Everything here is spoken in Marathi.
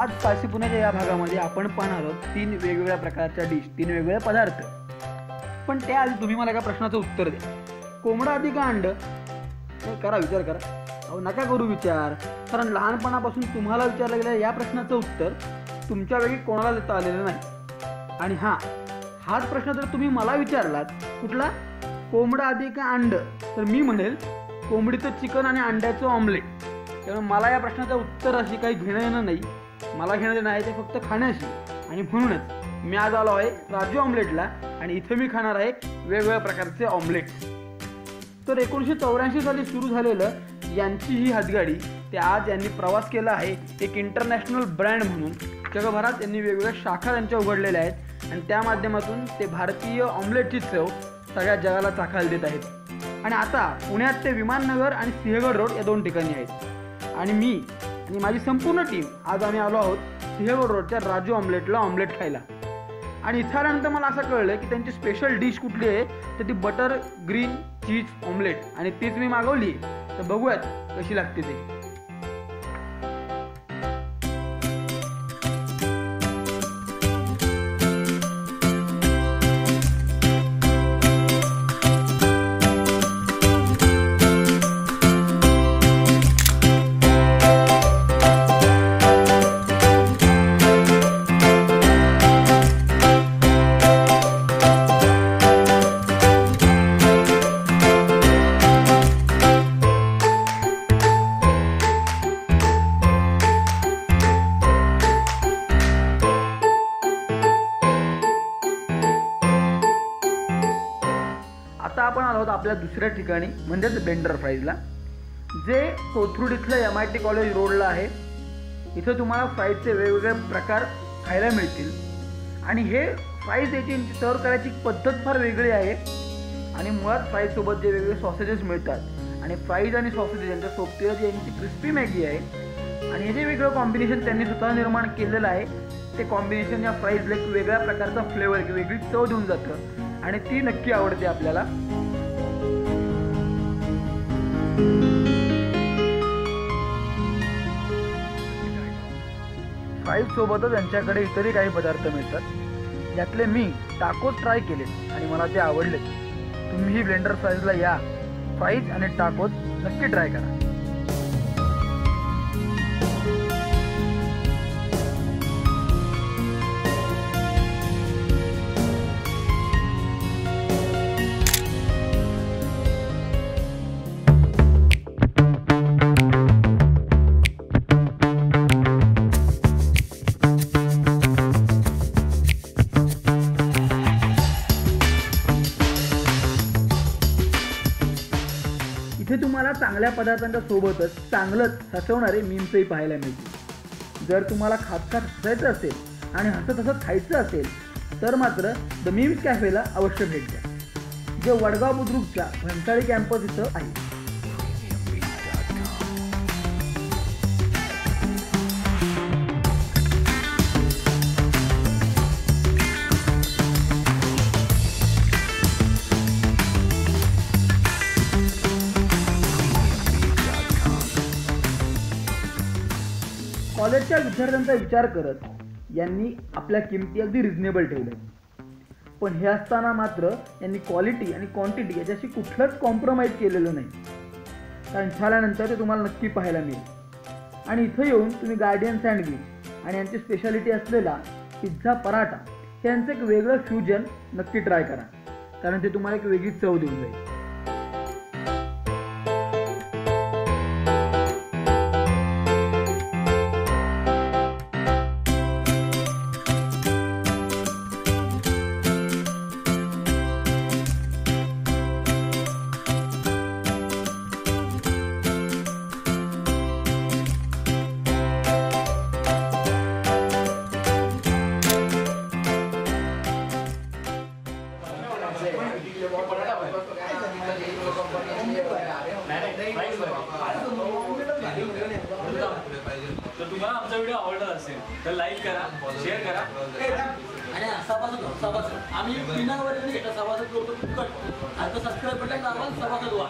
आज पुण्याच्या या भागामध्ये आपण पाहणार आहोत तीन वेगवेगळ्या प्रकारच्या डिश तीन वेगवेगळे पदार्थ. पण त्याआधी तुम्ही मला एका प्रश्नाचं उत्तर द्या. कोंबडा आधी का अंड? करा विचार करा. अहो नका करू विचार. कारण लहानपणापासून तुम्हाला विचारलं गेलं या प्रश्नाचं उत्तर तुमच्या वेळी कोणाला देता आलेलं नाही. आणि हां हाच प्रश्न जर तुम्ही मला विचारलात कुठला? कोंबडा आधी का अंड? तर मी म्हणेल कोंबडीचं चिकन आणि अंड्याचं ऑमलेट त्यामुळे मला या प्रश्नाचं उत्तर अशी काही घेणं येणं नाही. मला घेणं देणं आहे ते फक्त खाण्याशी. आणि म्हणूनच मी आज आलो आहे राजू ऑमलेटला आणि इथे मी खाणार आहे वेगवेगळ्या प्रकारचे ऑमलेट तर एकोणीसशे चौऱ्याऐंशी साली सुरू झालेलं यांची ही हातगाडी ते आज यांनी प्रवास केला आहे एक इंटरनॅशनल ब्रँड म्हणून. जगभरात यांनी वेगवेगळ्या शाखा त्यांच्या उघडलेल्या आहेत आणि त्या माध्यमातून ते भारतीय ऑमलेटची चव सगळ्या जगाला चाखायला देत आहेत. आणि आता पुण्यात ते विमाननगर आणि सिंहगड रोड या दोन ठिकाणी आहेत. आणि मी आणि माझी संपूर्ण टीम आज आम्ही आलो आहोत सिंहगड रोडच्या राजू ऑमलेटला ऑमलेट खायला. आणि इथल्यानंतर मला असं कळलं की त्यांची स्पेशल डिश कुठली आहे? तर ती बटर ग्रीन चीज ऑमलेट आणि तीच मी मागवली. तर बघूयात कशी लागते ते. आपण आलो आहोत आपल्या दुसऱ्या ठिकाणी म्हणजेच बेंडर फ्राईजला जे कोथरूड इथलं एम आय टी कॉलेज रोडला आहे. इथं तुम्हाला फ्राईजचे वेगवेगळे प्रकार खायला मिळतील. आणि हे फ्राईज याची सर्व करायची पद्धत फार वेगळी आहे. आणि मुळात फ्राईजसोबत जे वेगवेगळे सॉसेजेस मिळतात. आणि फ्राईज आणि सॉसेजेस यांच्या सोबतीला जी यांची क्रिस्पी मॅगी आहे. आणि हे जे वेगळं कॉम्बिनेशन त्यांनी स्वतः निर्माण केलेलं आहे ते कॉम्बिनेशन या फ्राईजला एक वेगळ्या प्रकारचा फ्लेवर वेगळी चव देऊन जातं. आणि ती नक्की आवडते आपल्याला. फ्राईज सोबतच यांच्याकडे इतरही काही पदार्थ मिळतात. यातले मी टाकोज ट्राय केले आणि मला ते आवडले. तुम्हीही ब्लेंडर फ्राईजला या. फ्राईज आणि टाकोज नक्की ट्राय करा. तुम्हाला चांगल्या पदार्थांच्या सोबतच चांगलंच हसवणारे मीम्सही पाहायला मिळतील. जर तुम्हाला खात खात हसायचं असेल आणि हसत हसत खायचं असेल तर मात्र द मीम्स कॅफेला अवश्य भेट द्या जे वडगाव बुद्रुकच्या भंसाळी कॅम्पस इथं आहे. कॉलेजच्या विद्यार्थ्यांचा विचार करत यांनी आपल्या किमती अगदी रिझनेबल ठेवल्या. पण हे असताना मात्र यांनी क्वालिटी आणि क्वांटिटी याच्याशी कुठलंच कॉम्प्रोमाइज केलेलं नाही. कारण झाल्यानंतर ते तुम्हाला नक्की पाहायला मिळेल. आणि इथं येऊन तुम्ही गार्डियन सँडविच आणि यांची स्पेशालिटी असलेला पिझ्झा पराठा हे यांचं एक वेगळं फ्युजन नक्की ट्राय करा. कारण ते तुम्हाला एक वेगळी चव देऊन जाईल. तर तुम्हाला आमचा व्हिडिओ आवडला असेल तर लाईक करा शेअर करा. आणि सभासद सभासद. आम्ही पिनावर घेतो सभासद करतो फुकट आता सबस्क्राईब बटन दाबा सभासद व्हा.